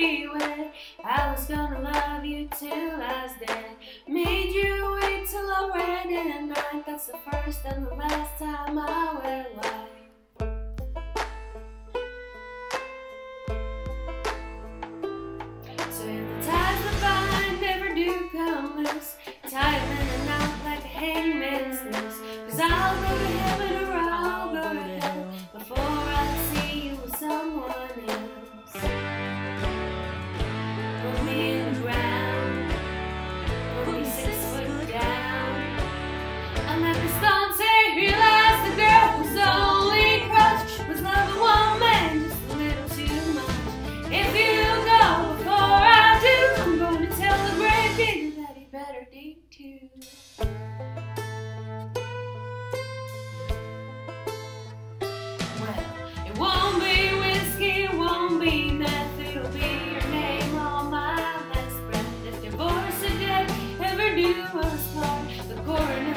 freeway. I was gonna love you till I was dead. Made you wait till I ran in the night. That's the first and the last time I will lie. So if the ties that bind never do come loose, tighten a out like a hangman's noose. Cause I'll go to the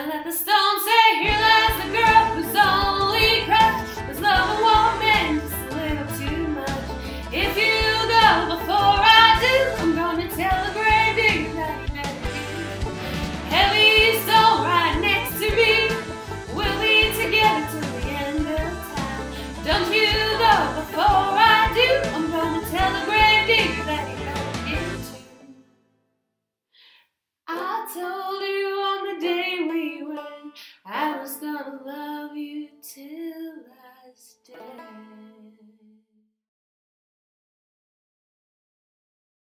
And let the stone say, here lies the girl whose only just a little too much. If you go before I do, I'm gonna tell the grave digger that he better do. Heavy stone right next to me, we'll be together till the end of time. Don't you go before I do, I'm gonna tell the grave digger that better get to. I told dead.